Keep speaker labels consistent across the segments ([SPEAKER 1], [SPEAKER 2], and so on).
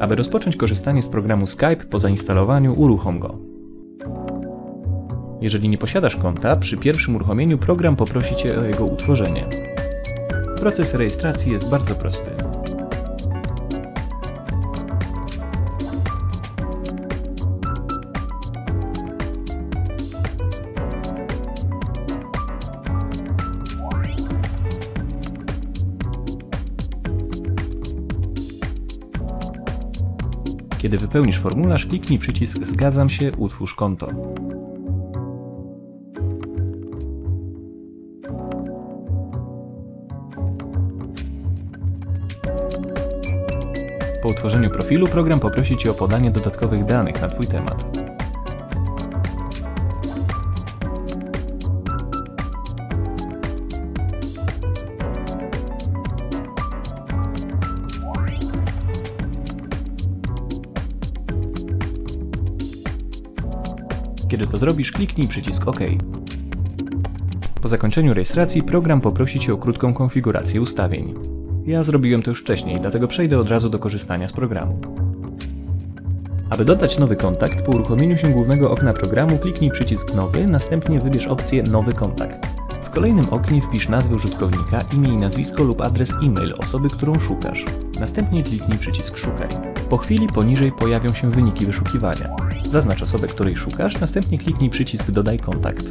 [SPEAKER 1] Aby rozpocząć korzystanie z programu Skype po zainstalowaniu, uruchom go. Jeżeli nie posiadasz konta, przy pierwszym uruchomieniu program poprosi Cię o jego utworzenie. Proces rejestracji jest bardzo prosty. Kiedy wypełnisz formularz, kliknij przycisk Zgadzam się, utwórz konto. Po utworzeniu profilu program poprosi Cię o podanie dodatkowych danych na Twój temat. Kiedy to zrobisz, kliknij przycisk OK. Po zakończeniu rejestracji program poprosi Cię o krótką konfigurację ustawień. Ja zrobiłem to już wcześniej, dlatego przejdę od razu do korzystania z programu. Aby dodać nowy kontakt, po uruchomieniu się głównego okna programu kliknij przycisk Nowy, następnie wybierz opcję Nowy kontakt. W kolejnym oknie wpisz nazwę użytkownika, imię i nazwisko lub adres e-mail osoby, którą szukasz. Następnie kliknij przycisk Szukaj. Po chwili poniżej pojawią się wyniki wyszukiwania. Zaznacz osobę, której szukasz, następnie kliknij przycisk Dodaj kontakt.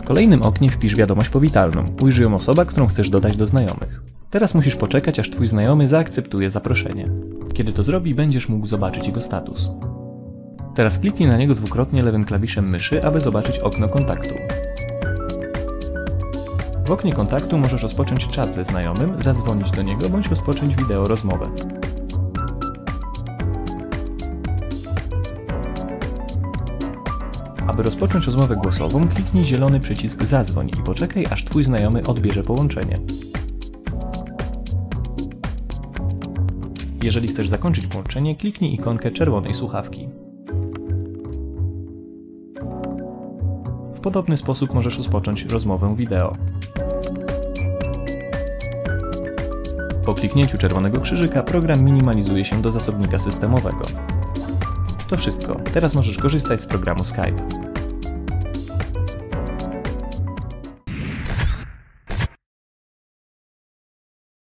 [SPEAKER 1] W kolejnym oknie wpisz wiadomość powitalną. Ujrzyj ją osoba, którą chcesz dodać do znajomych. Teraz musisz poczekać, aż Twój znajomy zaakceptuje zaproszenie. Kiedy to zrobi, będziesz mógł zobaczyć jego status. Teraz kliknij na niego dwukrotnie lewym klawiszem myszy, aby zobaczyć okno kontaktu. W oknie kontaktu możesz rozpocząć czat ze znajomym, zadzwonić do niego bądź rozpocząć wideo rozmowę. Aby rozpocząć rozmowę głosową, kliknij zielony przycisk Zadzwoń i poczekaj, aż Twój znajomy odbierze połączenie. Jeżeli chcesz zakończyć połączenie, kliknij ikonkę czerwonej słuchawki. W podobny sposób możesz rozpocząć rozmowę wideo. Po kliknięciu czerwonego krzyżyka program minimalizuje się do zasobnika systemowego. To wszystko. Teraz możesz korzystać z programu Skype.